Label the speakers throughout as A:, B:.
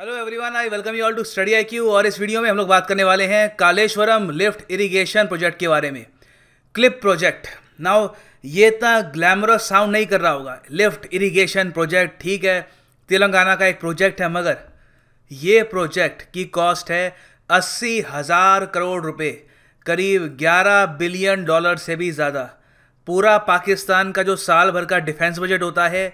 A: Hello everyone I welcome you all to study I Q और इस video में हम लोग बात करने वाले हैं कालेश्वरम लिफ्ट इरिगेशन प्रोजेक्ट के बारे में। क्लिप प्रोजेक्ट नाउ ये इतना ग्लैमरस साउंड नहीं कर रहा होगा। लिफ्ट इरिगेशन प्रोजेक्ट ठीक है? तेलंगाना का एक प्रोजेक्ट है मगर ये प्रोजेक्ट की कॉस्ट है अस्सी हज़ार करोड़ रुपए। करीब ग्यारह बिलियन डॉलर से भी ज़्यादा। पूरा पाकिस्तान का जो साल भर का डिफेंस बजट होता है,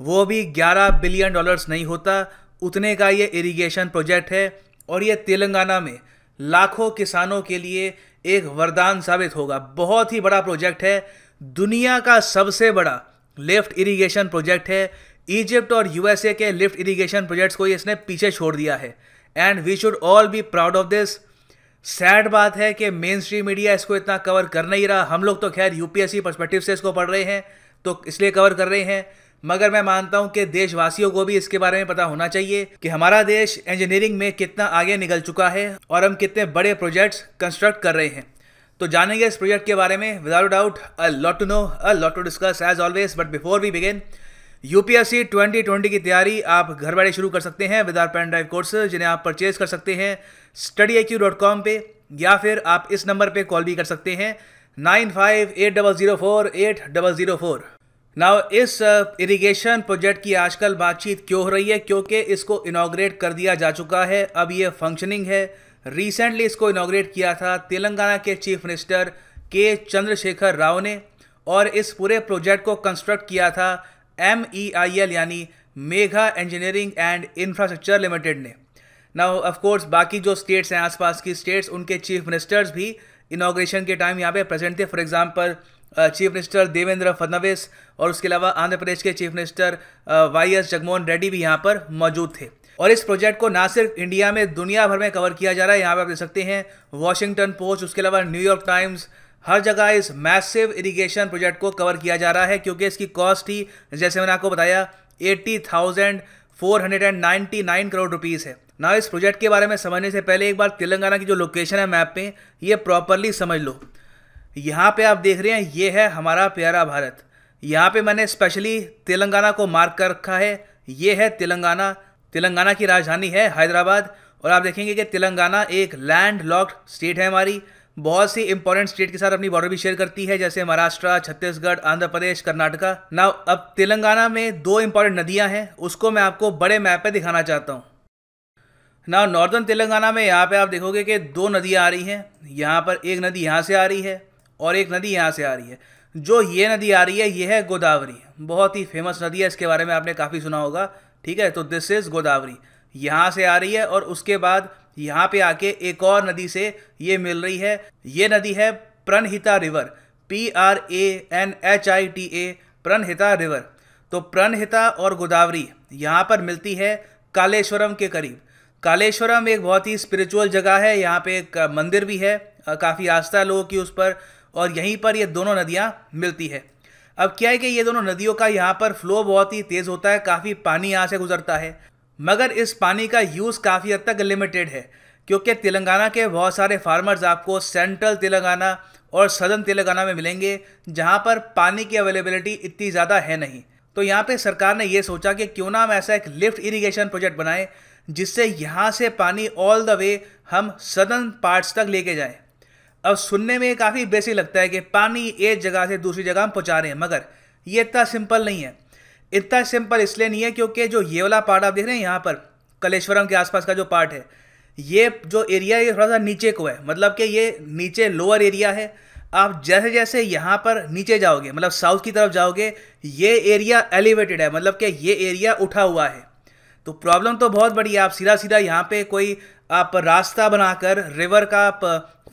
A: वो भी ग्यारह बिलियन डॉलर्स नहीं होता। उतने का ये इरिगेशन प्रोजेक्ट है और ये तेलंगाना में लाखों किसानों के लिए एक वरदान साबित होगा। बहुत ही बड़ा प्रोजेक्ट है। दुनिया का सबसे बड़ा लिफ्ट इरिगेशन प्रोजेक्ट है। इजिप्ट और यूएसए के लिफ्ट इरिगेशन प्रोजेक्ट्स को इसने पीछे छोड़ दिया है। And we should all be proud of this sad बात है कि मेन स्ट्रीम मीडिया इसको इतना कवर कर नहीं रहा। हम लोग तो खैर यूपीएससी परस्पेक्टिव से इसको पढ़ रहे हैं तो इसलिए कवर कर रहे हैं। मगर मैं मानता हूँ कि देशवासियों को भी इसके बारे में पता होना चाहिए कि हमारा देश इंजीनियरिंग में कितना आगे निकल चुका है और हम कितने बड़े प्रोजेक्ट्स कंस्ट्रक्ट कर रहे हैं। तो जानेंगे इस प्रोजेक्ट के बारे में। Without doubt a lot to know a lot to discuss as always but before we begin UPSC 2020 की तैयारी आप घर बैठे शुरू कर सकते हैं with our pen drive courses जिन्हें आप परचेज कर सकते हैं स्टडी आई डॉट कॉम पे, या फिर आप इस नंबर पे कॉल भी कर सकते हैं nine five eight double zero four eight double zero four now इस इरिगेशन प्रोजेक्ट की आजकल बातचीत क्यों हो रही है? क्योंकि इसको इनाग्रेट कर दिया जा चुका है। अब ये फंक्शनिंग है। रिसेंटली इसको इनाग्रेट किया था तेलंगाना के चीफ मिनिस्टर के चंद्रशेखर राव ने और इस पूरे प्रोजेक्ट को कंस्ट्रक्ट किया था एम ई आई एल यानी Megha engineering and infrastructure limited ने। नाउ ऑफ़ कोर्स बाकी जो स्टेट्स हैं, आसपास की स्टेट्स उनके चीफ मिनिस्टर्स भी इनाग्रेशन के टाइम यहाँ पे प्रेजेंट थे। For example chief minister Devendra Fadnavis और उसके अलावा आंध्र प्रदेश के chief minister Y S Jaganmohan Reddy भी यहाँ पर मौजूद थे। और इस प्रोजेक्ट को ना सिर्फ़ इंडिया में, दुनिया भर में कवर किया जा रहा है, यहाँ पर आप देख सकते हैं, वॉशिंगटन पोस्ट, उसके अलावा न्यूयॉर्क टाइम्स, हर जगह इस मैसिव इरिगेशन प्रोजेक्ट को कवर किया जा रहा है, क्योंकि इसकी कॉस्ट ही, जैसे मैंने आपको बताया eighty thousand four hundred and ninety nine crore rupees है। ना इस प्रोजेक्ट के बारे में समझने से पहले एक बार तेलंगाना की जो लोकेशन है मैप में, ये प्रॉपरली समझ लो। यहाँ पे आप देख रहे हैं, ये है हमारा प्यारा भारत। यहाँ पे मैंने स्पेशली तेलंगाना को मार्क कर रखा है। ये है तेलंगाना। तेलंगाना की राजधानी है हैदराबाद। और आप देखेंगे कि तेलंगाना एक लैंड लॉक्ड स्टेट है हमारी। बहुत सी इंपॉर्टेंट स्टेट के साथ अपनी बॉर्डर भी शेयर करती है, जैसे महाराष्ट्र, छत्तीसगढ़, आंध्र प्रदेश, कर्नाटका। ना अब तेलंगाना में दो इंपॉर्टेंट नदियाँ हैं, उसको मैं आपको बड़े मैप पे दिखाना चाहता हूँ। ना नॉर्दर्न तेलंगाना में यहाँ पे आप देखोगे कि दो नदियाँ आ रही हैं। यहाँ पर एक नदी यहाँ से आ रही है। और एक नदी यहाँ से आ रही है। जो ये नदी आ रही है, ये है गोदावरी। बहुत ही फ़ेमस नदी है, इसके बारे में आपने काफ़ी सुना होगा, ठीक है? तो दिस इज़ गोदावरी। यहाँ से आ रही है और उसके बाद यहाँ पे आके एक और नदी से ये मिल रही है। ये नदी है Pranahita river P R A N H I T A Pranahita river. तो प्रणहिता और गोदावरी यहाँ पर मिलती है कालेश्वरम के करीब। कालेश्वरम एक बहुत ही स्पिरिचुअल जगह है, यहाँ पे एक मंदिर भी है, काफ़ी आस्था लोगों की उस पर। और यहीं पर ये दोनों नदियाँ मिलती है। अब क्या है कि ये दोनों नदियों का यहाँ पर फ्लो बहुत ही तेज़ होता है, काफ़ी पानी यहाँ से गुजरता है। मगर इस पानी का यूज़ काफ़ी हद तक लिमिटेड है, क्योंकि तेलंगाना के बहुत सारे फार्मर्स आपको सेंट्रल तेलंगाना और सदर्न तेलंगाना में मिलेंगे, जहाँ पर पानी की अवेलेबिलिटी इतनी ज़्यादा है नहीं। तो यहाँ पे सरकार ने ये सोचा कि क्यों ना हम ऐसा एक लिफ्ट इरिगेशन प्रोजेक्ट बनाएँ, जिससे यहाँ से पानी ऑल द वे हम सदर्न पार्ट्स तक लेके जाएँ। अब सुनने में काफ़ी बेसिक लगता है कि पानी एक जगह से दूसरी जगह हम पहुँचा रहे हैं, मगर ये इतना सिंपल नहीं है। इतना सिंपल इसलिए नहीं है क्योंकि जो ये वाला पार्ट आप देख रहे हैं, यहाँ पर कलेश्वरम के आसपास का जो पार्ट है, ये जो एरिया है, ये थोड़ा सा नीचे को है। मतलब कि ये नीचे लोअर एरिया है। आप जैसे जैसे यहाँ पर नीचे जाओगे मतलब साउथ की तरफ़ जाओगे, ये एरिया एलिवेटेड है। मतलब कि ये एरिया उठा हुआ है। तो प्रॉब्लम तो बहुत बड़ी है। आप सीधा सीधा यहाँ पे कोई आप रास्ता बनाकर, रिवर का आप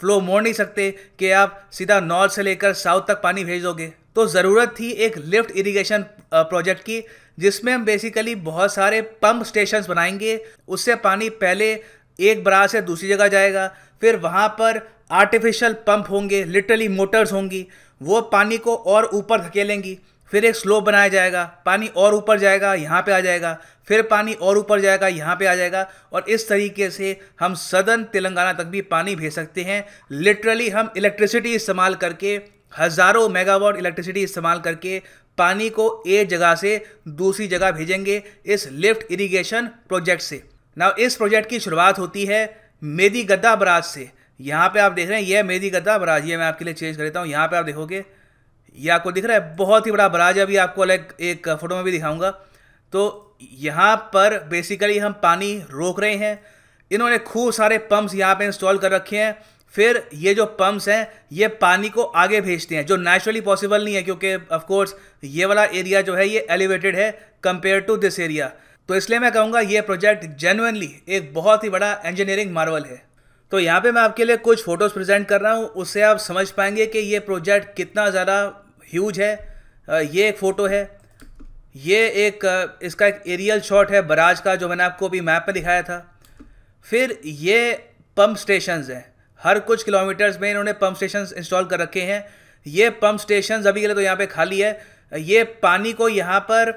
A: फ्लो मोड़ नहीं सकते कि आप सीधा नॉर्थ से लेकर साउथ तक पानी भेज दोगे तो ज़रूरत थी एक लिफ्ट इरिगेशन प्रोजेक्ट की, जिसमें हम बेसिकली बहुत सारे पंप स्टेशंस बनाएँगे। उससे पानी पहले एक बराज से दूसरी जगह जाएगा। फिर वहाँ पर आर्टिफिशियल पंप होंगे लिटरली मोटर्स होंगी। वो पानी को और ऊपर धकेलेंगी। फिर एक स्लोप बनाया जाएगा, पानी और ऊपर जाएगा, यहाँ पे आ जाएगा, फिर पानी और ऊपर जाएगा, यहाँ पे आ जाएगा, और इस तरीके से हम सदन तेलंगाना तक भी पानी भेज सकते हैं। लिटरली हम इलेक्ट्रिसिटी इस्तेमाल करके, हज़ारों मेगावाट इलेक्ट्रिसिटी इस्तेमाल करके पानी को एक जगह से दूसरी जगह भेजेंगे इस लिफ्ट इरिगेशन प्रोजेक्ट से। ना इस प्रोजेक्ट की शुरुआत होती है मेदी गद्दा बराज से। यहाँ पे आप देख रहे हैं, यह मेदी गद्दा बराज, ये मैं आपके लिए चेंज कर देता हूँ। यहाँ पे आप देखोगे ये आपको दिख रहा है, बहुत ही बड़ा बराज अभी आपको अलग एक फ़ोटो में भी दिखाऊँगा। तो यहाँ पर बेसिकली हम पानी रोक रहे हैं। इन्होंने खूब सारे पंप्स यहाँ पे इंस्टॉल कर रखे हैं। फिर ये जो पंप्स हैं, ये पानी को आगे भेजते हैं, जो नेचुरली पॉसिबल नहीं है, क्योंकि ऑफकोर्स ये वाला एरिया जो है, ये एलिवेटेड है कंपेयर टू दिस एरिया तो इसलिए मैं कहूँगा, ये प्रोजेक्ट जेनुअनली एक बहुत ही बड़ा इंजीनियरिंग मार्वल है। तो यहाँ पे मैं आपके लिए कुछ फ़ोटोज़ प्रेजेंट कर रहा हूँ। उससे आप समझ पाएँगे कि ये प्रोजेक्ट कितना ज़्यादा ह्यूज है। ये एक फ़ोटो है। ये एक इसका एक एरियल शॉट है बराज का, जो मैंने आपको अभी मैप में दिखाया था। फिर ये पंप स्टेशन हैं। हर कुछ किलोमीटर्स में इन्होंने पंप स्टेशन इंस्टॉल कर रखे हैं। ये पंप स्टेशन अभी के लिए तो यहाँ पे खाली है। ये पानी को यहाँ पर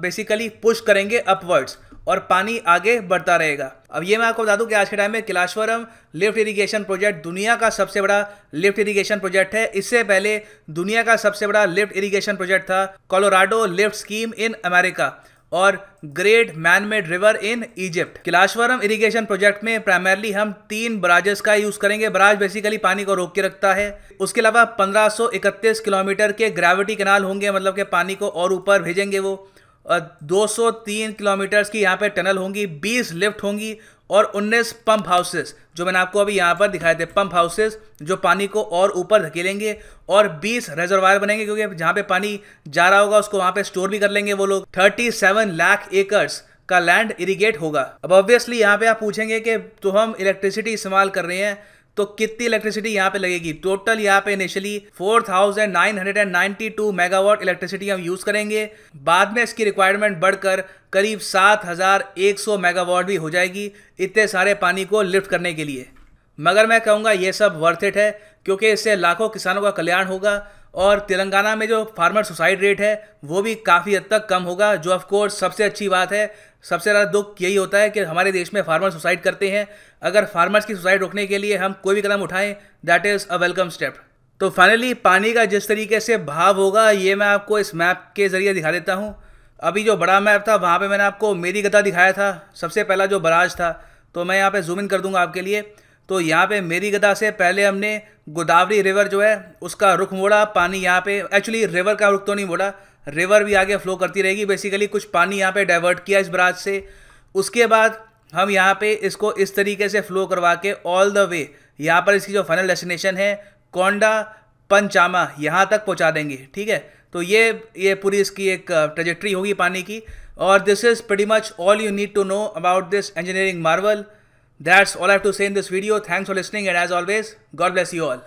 A: बेसिकली पुश करेंगे अपवर्ड्स और पानी आगे बढ़ता रहेगा। अब ये मैं आपको बता दूँ कि आज के टाइम में किलाश्वरम लिफ्ट इरिगेशन प्रोजेक्ट दुनिया का सबसे बड़ा लिफ्ट इरिगेशन प्रोजेक्ट है। इससे पहले दुनिया का सबसे बड़ा लिफ्ट इरिगेशन प्रोजेक्ट था Colorado lift scheme in America और great man made river in Egypt. Kaleshwaram irrigation project में प्राइमरली हम तीन बराजेस का यूज़ करेंगे। बराज बेसिकली पानी को रोक के रखता है। उसके अलावा 1531 किलोमीटर के ग्रेविटी कैनाल होंगे मतलब के पानी को और ऊपर भेजेंगे वो। 203 किलोमीटर्स की यहाँ पे टनल होंगी 20 लिफ्ट होंगी और 19 पंप हाउसेस, जो मैंने आपको अभी यहाँ पर दिखाए थे, पंप हाउसेस, जो पानी को और ऊपर धकेलेंगे और 20 रेजरवायर बनेंगे, क्योंकि जहाँ पे पानी जा रहा होगा, उसको वहाँ पे स्टोर भी कर लेंगे वो लोग। 37 लाख एकर्स का लैंड इरिगेट होगा। अब ऑब्वियसली यहाँ पे आप पूछेंगे कि तो हम इलेक्ट्रिसिटी इस्तेमाल कर रहे हैं तो कितनी इलेक्ट्रिसिटी यहाँ पे लगेगी? टोटल यहाँ पे इनिशियली 4992 मेगावाट इलेक्ट्रिसिटी हम यूज़ करेंगे। बाद में इसकी रिक्वायरमेंट बढ़कर करीब 7100 मेगावाट भी हो जाएगी इतने सारे पानी को लिफ्ट करने के लिए। मगर मैं कहूँगा ये सब वर्थ इट है, क्योंकि इससे लाखों किसानों का कल्याण होगा। और तेलंगाना में जो फार्मर सुसाइड रेट है, वो भी काफ़ी हद तक कम होगा, जो ऑफ़ कोर्स सबसे अच्छी बात है। सबसे ज़्यादा दुख यही होता है कि हमारे देश में फार्मर सुसाइड करते हैं। अगर फार्मर्स की सुसाइड रोकने के लिए हम कोई भी कदम उठाएँ that is a welcome step तो फाइनली पानी का जिस तरीके से भाव होगा, ये मैं आपको इस मैप के ज़रिए दिखा देता हूँ। अभी जो बड़ा मैप था, वहाँ पे मैंने आपको मेरी गदा दिखाया था। सबसे पहला जो बराज था तो मैं यहाँ पे जूम इन कर दूँगा आपके लिए। तो यहाँ पे मेरी गदा से पहले हमने गोदावरी रिवर जो है, उसका रुख मोड़ा, पानी यहाँ पे एक्चुअली रिवर का रुख तो नहीं मोड़ा रिवर भी आगे फ्लो करती रहेगी। बेसिकली कुछ पानी यहाँ पे डाइवर्ट किया इस बराज से। उसके बाद हम यहाँ पे इसको इस तरीके से फ्लो करवा के ऑल द वे यहाँ पर इसकी जो फाइनल डेस्टिनेशन है कोंडा पंचामा यहाँ तक पहुँचा देंगे, ठीक है? तो ये ये पूरी इसकी एक ट्रेजेक्ट्री होगी पानी की। और this is pretty much all you need to know about this engineering marvel That's all I have to say in this video. Thanks for listening and as always, God bless you all.